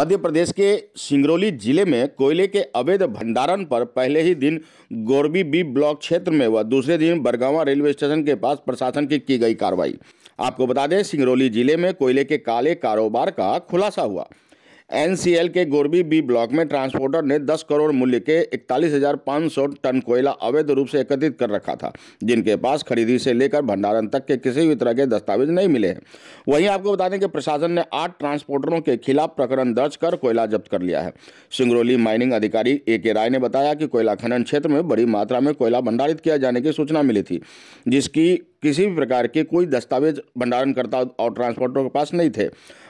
मध्य प्रदेश के सिंगरौली ज़िले में कोयले के अवैध भंडारण पर पहले ही दिन गोरबी बी ब्लॉक क्षेत्र में व दूसरे दिन बरगावा रेलवे स्टेशन के पास प्रशासन की की गई कार्रवाई। आपको बता दें, सिंगरौली ज़िले में कोयले के काले कारोबार का खुलासा हुआ। एनसीएल के गोरबी बी ब्लॉक में ट्रांसपोर्टर ने 10 करोड़ मूल्य के इकतालीस टन कोयला अवैध रूप से एकत्रित कर रखा था, जिनके पास खरीदी से लेकर भंडारण तक के किसी भी तरह के दस्तावेज़ नहीं मिले हैं। वहीं आपको बता दें कि प्रशासन ने आठ ट्रांसपोर्टरों के खिलाफ प्रकरण दर्ज कर कोयला जब्त कर लिया है। सिंगरौली माइनिंग अधिकारी ए के राय ने बताया कि कोयला खनन क्षेत्र में बड़ी मात्रा में कोयला भंडारित किया जाने की सूचना मिली थी, जिसकी किसी भी प्रकार के कोई दस्तावेज़ भंडारणकर्ता और ट्रांसपोर्टरों के पास नहीं थे।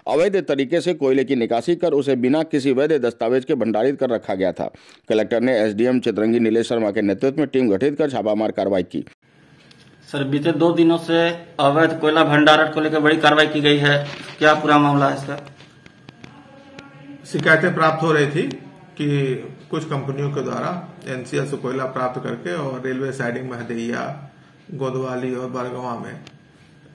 अवैध तरीके से कोयले की निकासी कर उसे बिना किसी वैध दस्तावेज़ के भंडारित कर रखा गया था। कलेक्टर ने एसडीएम चित्रंगी नीलेश शर्मा के नेतृत्व में टीम गठित कर छापामार कार्रवाई की। सर बीते दो दिनों से अवैध कोयला भंडारण को लेकर बड़ी कार्रवाई की गई है। क्या पूरा मामला है इसका? शिकायतें प्राप्त हो रही थी कि कुछ कंपनियों के द्वारा एनसीएल से कोयला प्राप्त करके और रेलवे साइडिंग महदैया गोदवाली और बरगवा में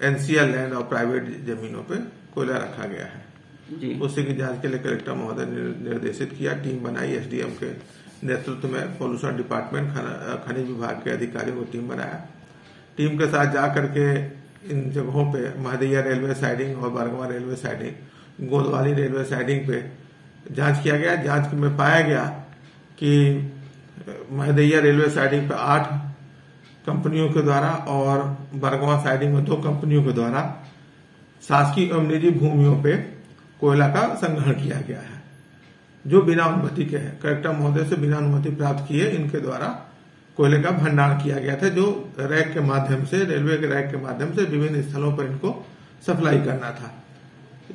एनसीएल लैंड और प्राइवेट जमीनों पे कोयला रखा गया है। उसी की जाँच के लिए कलेक्टर महोदय ने निर्देशित किया टीम बनाई एसडीएम के नेतृत्व में पॉल्यूशन डिपार्टमेंट खनिज विभाग के अधिकारियों को टीम बनाया। टीम के साथ जा करके इन जगहों पे महदैया रेलवे साइडिंग और Bargawa railway siding Godwali railway siding पे जाँच किया गया। जाँच में पाया गया कि महदैया रेलवे साइडिंग पे आठ कंपनियों के द्वारा और बरगवा साइडिंग में दो कंपनियों के द्वारा शासकीय एवं निजी भूमियों पे कोयला का संग्रहण किया गया है, जो बिना अनुमति के है। कलेक्टर महोदय से बिना अनुमति प्राप्त किए इनके द्वारा कोयले का भंडारण किया गया था, जो रैक के माध्यम से, रेलवे के रैक के माध्यम से विभिन्न स्थलों पर इनको सप्लाई करना था।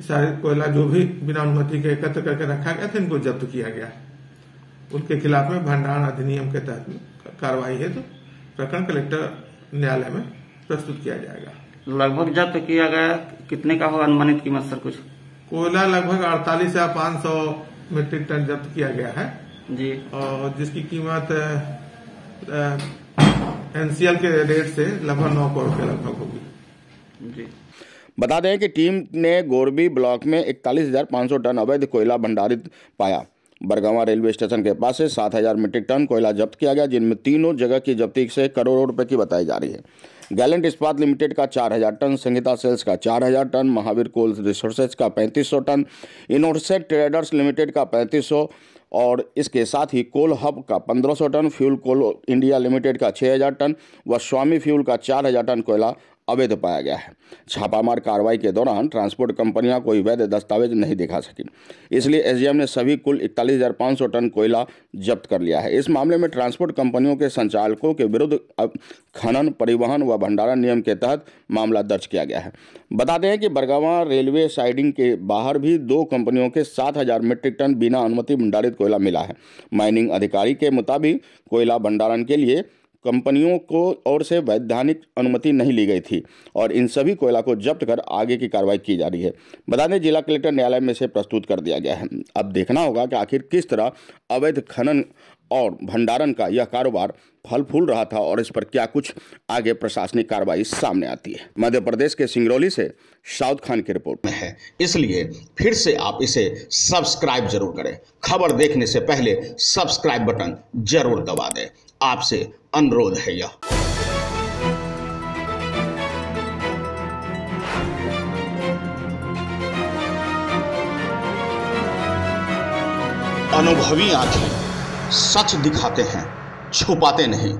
सारे कोयला जो भी बिना अनुमति के एकत्र करके रखा गया था, इनको जब्त किया गया। उनके खिलाफ में भंडारण अधिनियम के तहत कार्रवाई है तो प्रकरण कलेक्टर न्यायालय में प्रस्तुत किया जाएगा। लगभग जब्त किया गया कितने का होगा अनुमानित कीमत सर कुछ? कोयला लगभग अड़तालीस हज़ार पाँच सौ मीट्रिक टन जब्त किया गया है। जी। और जिसकी कीमत एनसीएल के रेट से लगभग नौ करोड़ के लगभग होगी। जी। बता दें कि टीम ने गोरबी ब्लॉक में इकतालीस हज़ार पाँच सौ टन अवैध कोयला भंडारित पाया। बरगावा रेलवे स्टेशन के पास से सात हज़ार मीट्रिक टन कोयला जब्त किया गया, जिनमें तीनों जगह की जब्ती से करोड़ों रुपए की बताई जा रही है। गैलेंट इस्पात लिमिटेड का चार हज़ार टन संगीता सेल्स का चार हज़ार टन, महावीर कोल रिसोर्सेज का पैंतीस सौ टन, इनोरसेट ट्रेडर्स लिमिटेड का पैंतीस सौ, और इसके साथ ही कोल हब का 1500 ton, fuel Coal India Limited का 6000 टन, व स्वामी फ्यूल का 4000 टन कोयला अवैध पाया गया है। छापामार कार्रवाई के दौरान ट्रांसपोर्ट कंपनियाँ कोई वैध दस्तावेज़ नहीं दिखा सकी। इसलिए एसडीएम ने सभी कुल इकतालीस टन कोयला जब्त कर लिया है। इस मामले में ट्रांसपोर्ट कंपनियों के संचालकों के विरुद्ध खनन, परिवहन व भंडारण नियम के तहत मामला दर्ज किया गया है। बता दें कि बरगावा रेलवे साइडिंग के बाहर भी दो कंपनियों के सात हज़ार मीट्रिक टन बिना अनुमति भंडारित कोयला मिला है। माइनिंग अधिकारी के मुताबिक कोयला भंडारण के लिए कंपनियों को ओर से वैधानिक अनुमति नहीं ली गई थी और इन सभी कोयला को जब्त कर आगे की कार्रवाई की जा रही है। बता दें, जिला कलेक्टर न्यायालय में से प्रस्तुत कर दिया गया है। अब देखना होगा कि आखिर किस तरह अवैध खनन और भंडारण का यह कारोबार फल फूल रहा था और इस पर क्या कुछ आगे प्रशासनिक कार्रवाई सामने आती है। मध्य प्रदेश के सिंगरौली से साउद खान की रिपोर्ट। में है। इसलिए फिर से आप इसे सब्सक्राइब ज़रूर करें। खबर देखने से पहले सब्सक्राइब बटन ज़रूर दबा दें। आपसे अनुरोध है यह। अनुभवी आँखें सच दिखाते हैं छुपाते नहीं।